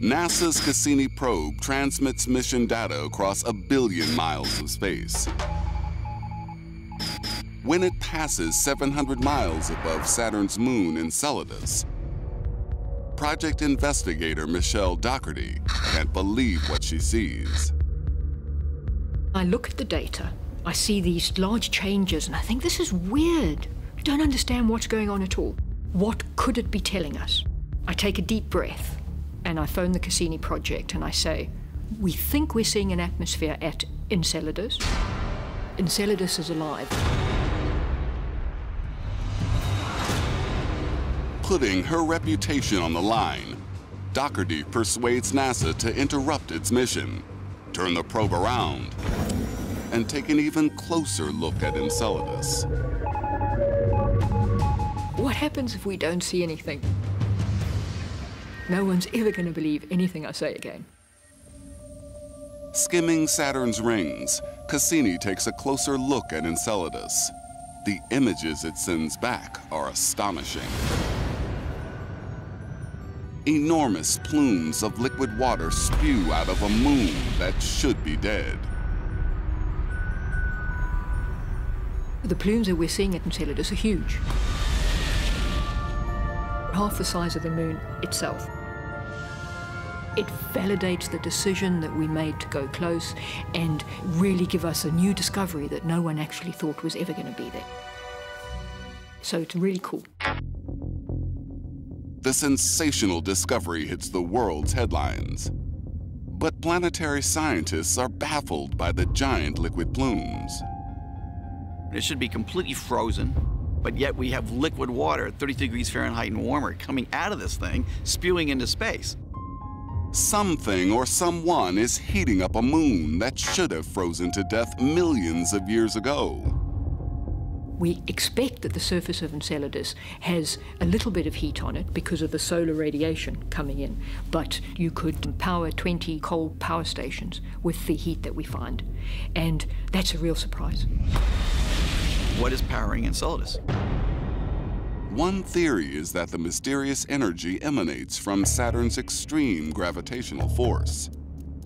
NASA's Cassini probe transmits mission data across a billion miles of space. When it passes 700 miles above Saturn's moon Enceladus, project investigator Michele Dougherty can't believe what she sees. I look at the data, I see these large changes, and I think this is weird. I don't understand what's going on at all. What could it be telling us? I take a deep breath and I phone the Cassini project and I say, We think we're seeing an atmosphere at Enceladus. Enceladus is alive. Putting her reputation on the line, Dougherty persuades NASA to interrupt its mission, turn the probe around, and take an even closer look at Enceladus. What happens if we don't see anything? No one's ever going to believe anything I say again. Skimming Saturn's rings, Cassini takes a closer look at Enceladus. The images it sends back are astonishing. Enormous plumes of liquid water spew out of a moon that should be dead. The plumes that we're seeing at Enceladus are huge. Half the size of the moon itself. It validates the decision that we made to go close and really give us a new discovery that no one actually thought was ever going to be there. So it's really cool. The sensational discovery hits the world's headlines. But planetary scientists are baffled by the giant liquid plumes. It should be completely frozen, but yet we have liquid water at 30 degrees Fahrenheit and warmer coming out of this thing, spewing into space. Something or someone is heating up a moon that should have frozen to death millions of years ago. We expect that the surface of Enceladus has a little bit of heat on it because of the solar radiation coming in, but you could power 20 coal power stations with the heat that we find. And that's a real surprise. What is powering Enceladus? One theory is that the mysterious energy emanates from Saturn's extreme gravitational force.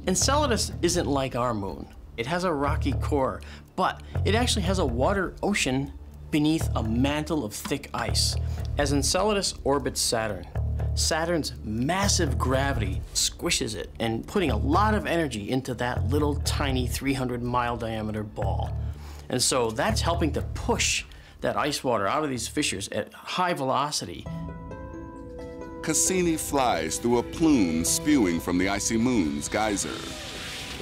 Enceladus isn't like our moon. It has a rocky core, but it actually has a water ocean beneath a mantle of thick ice. As Enceladus orbits Saturn, Saturn's massive gravity squishes it and putting a lot of energy into that little tiny 300 mile diameter ball. And so that's helping to push that ice water out of these fissures at high velocity. Cassini flies through a plume spewing from the icy moon's geyser.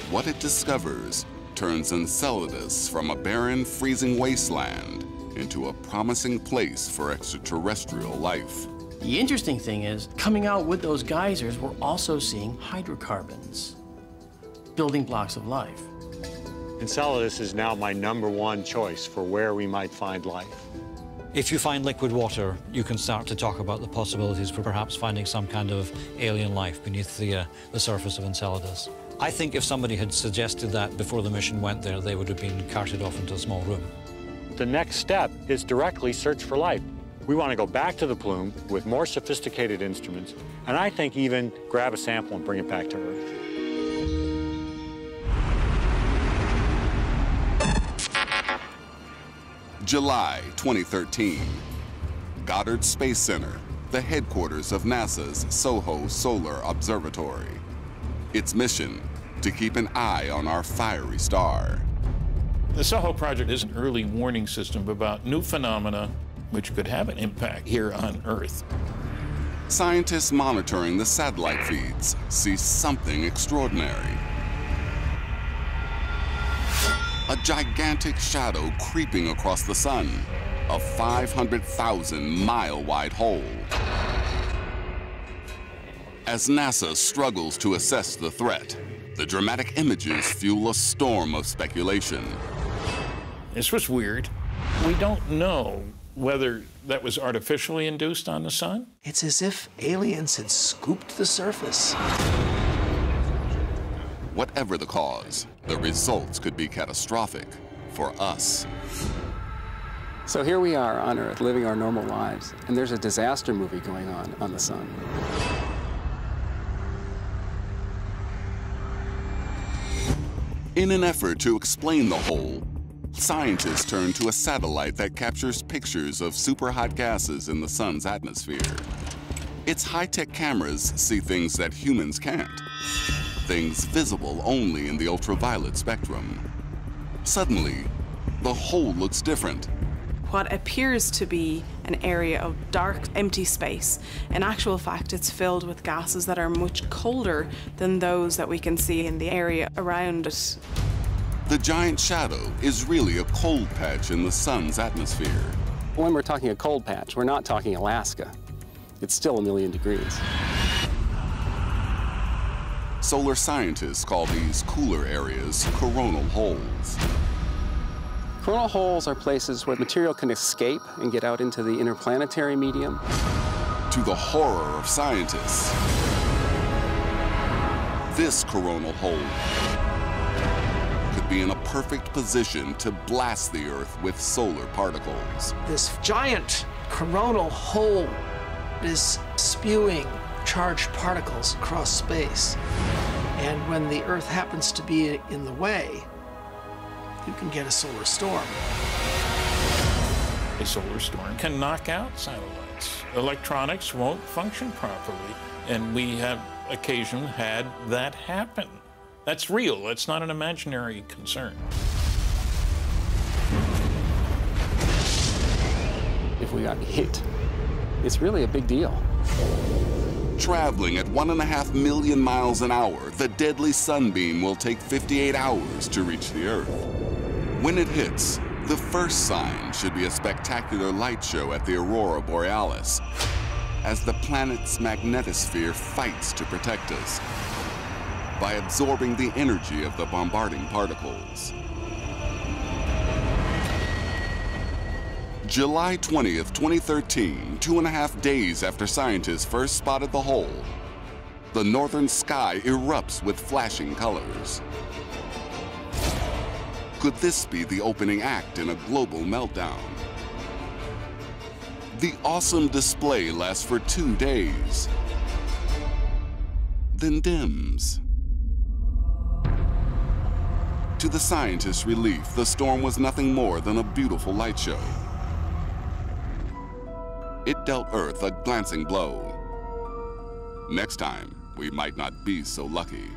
What it discovers turns Enceladus from a barren, freezing wasteland into a promising place for extraterrestrial life. The interesting thing is, coming out with those geysers, we're also seeing hydrocarbons, building blocks of life. Enceladus is now my number one choice for where we might find life. If you find liquid water, you can start to talk about the possibilities for perhaps finding some kind of alien life beneath the, uh, the surface of Enceladus. I think if somebody had suggested that before the mission went there, they would have been carted off into a small room. The next step is directly search for life. We want to go back to the plume with more sophisticated instruments, and I think even grab a sample and bring it back to Earth. July 2013. Goddard Space Center, the headquarters of NASA's SOHO Solar Observatory. Its mission, to keep an eye on our fiery star. The SOHO project is an early warning system about new phenomena which could have an impact here on Earth. Scientists monitoring the satellite feeds see something extraordinary. A gigantic shadow creeping across the sun, a 500,000 mile wide hole. As NASA struggles to assess the threat, the dramatic images fuel a storm of speculation. This was weird. We don't know whether that was artificially induced on the sun. It's as if aliens had scooped the surface. Whatever the cause, the results could be catastrophic for us. So here we are on Earth living our normal lives, and there's a disaster movie going on on the sun. In an effort to explain the hole, scientists turn to a satellite that captures pictures of superhot gases in the sun's atmosphere. Its high-tech cameras see things that humans can't things visible only in the ultraviolet spectrum. Suddenly, the hole looks different. What appears to be an area of dark, empty space, in actual fact, it's filled with gases that are much colder than those that we can see in the area around it. The giant shadow is really a cold patch in the sun's atmosphere. When we're talking a cold patch, we're not talking Alaska. It's still a million degrees. Solar scientists call these cooler areas coronal holes. Coronal holes are places where material can escape and get out into the interplanetary medium. To the horror of scientists, this coronal hole could be in a perfect position to blast the Earth with solar particles. This giant coronal hole is spewing charged particles across space. And when the Earth happens to be in the way, you can get a solar storm. A solar storm can knock out satellites. Electronics won't function properly, and we have occasionally had that happen. That's real, that's not an imaginary concern. If we got hit, it's really a big deal. Traveling at one and a half million miles an hour, the deadly sunbeam will take 58 hours to reach the Earth. When it hits, the first sign should be a spectacular light show at the Aurora Borealis as the planet's magnetosphere fights to protect us by absorbing the energy of the bombarding particles. July 20th, 2013, two and a half days after scientists first spotted the hole, the northern sky erupts with flashing colors. Could this be the opening act in a global meltdown? The awesome display lasts for two days, then dims. To the scientists' relief, the storm was nothing more than a beautiful light show. It dealt Earth a glancing blow. Next time, we might not be so lucky.